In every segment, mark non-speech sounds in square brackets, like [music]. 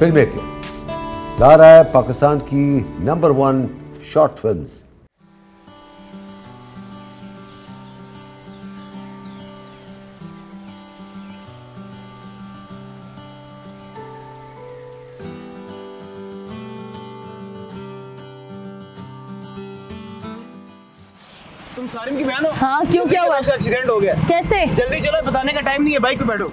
Film making ला रहा है पाकिस्तान की नंबर वन शॉर्ट फिल्म्स तुम सारिम की बहन हो? हाँ क्यों क्या हुआ? एक्सीडेंट हो गया। कैसे? जल्दी चलो बताने का टाइम नहीं है बाइक पे बैठो।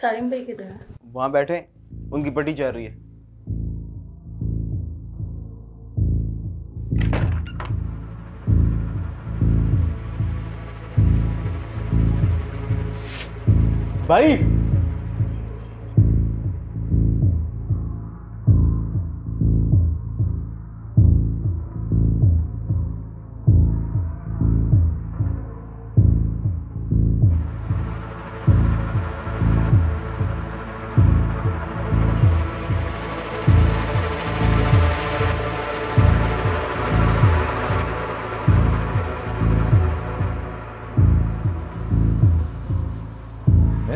सारिम भाई किधर है। वहाँ बैठे उनकी पट्टी जा रही है। भाई!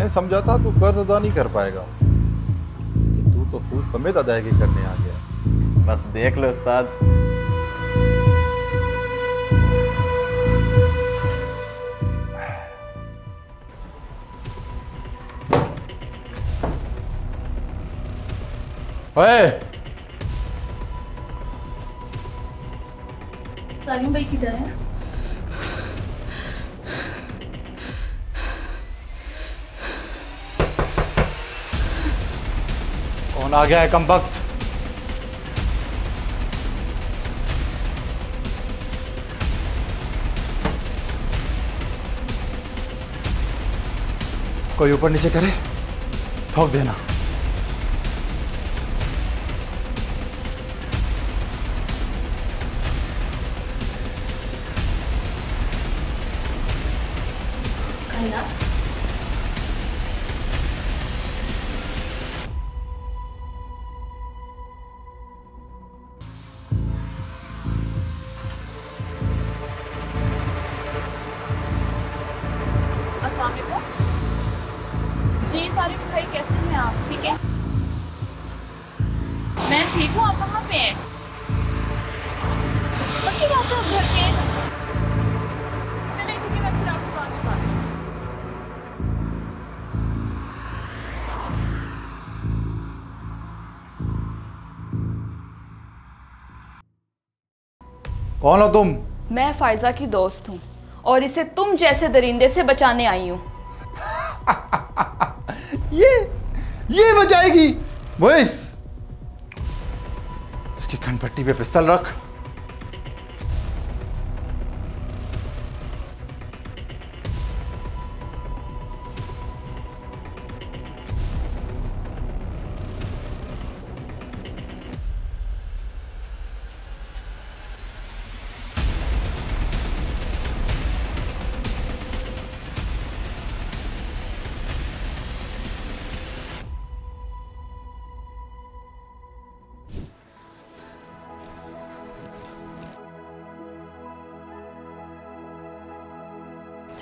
मैं समझा था तू कर्ज अदा नहीं कर पाएगा। तू तो सूद समेत अदायगी करने आ गया। बस देख लो उस्ताद। भाई किधर है? कौन आ गया है कम वक्त? कोई ऊपर नीचे करे? ठोक देना। कहना जी सारिम भाई कैसे हैं आप? ठीक है? मैं ठीक हूँ आप कहाँ पे हैं? पक्की बात है आप घर पे चलिए ठीक है मैं फिर आपसे बाद में बात कौन हो तुम? मैं फायजा की दोस्त हूँ। और इसे तुम जैसे दरिंदे से बचाने आई हूँ। [laughs] ये ये बचाएगी। मुइस इसकी खनपट्टी पे पिस्तल रख।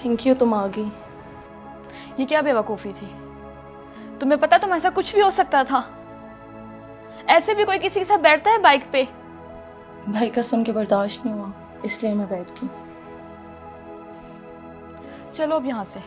थैंक यू तुम आ गई। ये क्या बेवकूफ़ी थी? तुम्हें पता तुम ऐसा कुछ भी हो सकता था? ऐसे भी कोई किसी के साथ बैठता है बाइक पे? भाई का सुन के बर्दाश्त नहीं हुआ, इसलिए मैं बैठ गई। चलो अब यहाँ से।